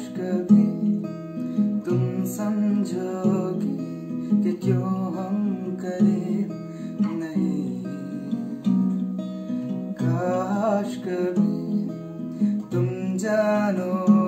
काश कभी तुम समझोगे कि क्यों हम करीब नहीं। काश कभी तुम जानोगे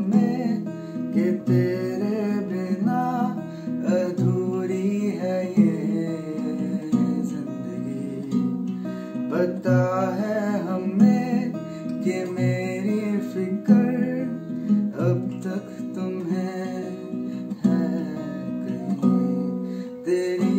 में कि तेरे बिना अधूरी है ये ज़िंदगी। पता है हमें कि मेरी फ़िक्र अब तक तुम्हें है कहीं। तेरी